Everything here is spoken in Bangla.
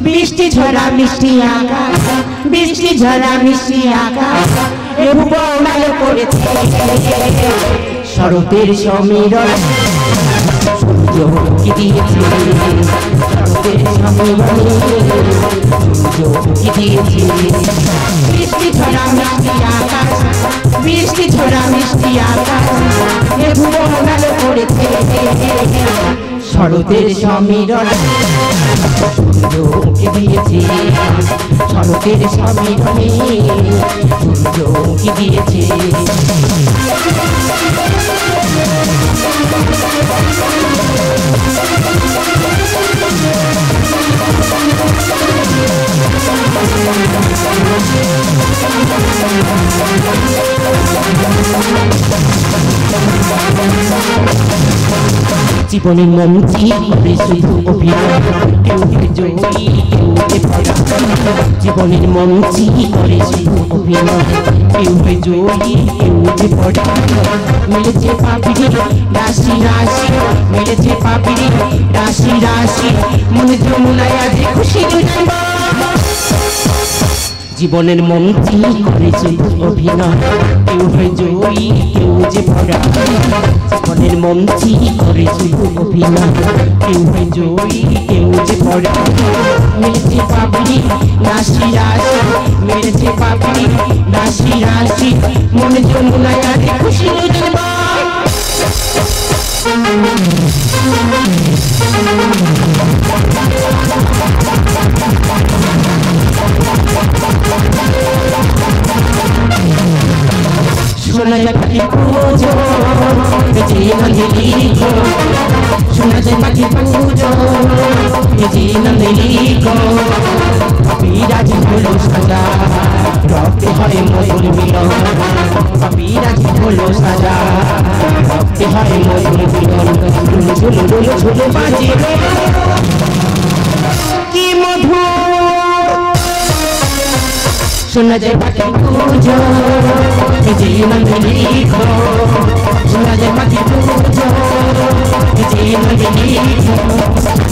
বৃষ্টি ঝরা মিষ্টি আকাশ বৃষ্টি ঝরা মিষ্টি আকাশ এবুবনাল করেছে শরতের সমীরণ শরতের সমীরণে মিষ্টি আকাশ মিষ্টি আকাশ শরতের সমীরণ। সূর্যকে দিয়েছে। শরতের সমীরণে সূর্যকে দিয়েছে। জীবনের করে শুধু অভিনয় কেউ কেউ। জীবনের যে রাশি রাশি রাশি রাশি মনে যমুনায় খুশি জীবনের অভিনয় কেউ হয় জয়ী কেউ যে ভরা জীবনের মন্ত্রী করেছে অভিনয়। কেউ জয়ী, কেউ যে ভরা মেরেছে পাপড়ি রাশি রাশি মেরেছে পাপড়ি রাশি রাশি মনে যমুনায় আজ খুশি শোনা পাখি পুজো বেজে নন্দিনী গো শোনা যায় পাখি পুজো বেজে নন্দিনী গো কবিরাজি হলো সাজা রক্তে হয় মধুর মিলন কবিরাজি হলো সাজা রক্তে হয় মধুর মিলন ঝুলু ঝুলু ঝুলু ঝুলু বাজে কি মধুর? শোনা যায় পাখি পুজো যে নন্দিনী গো You're the magic bullet, the demon in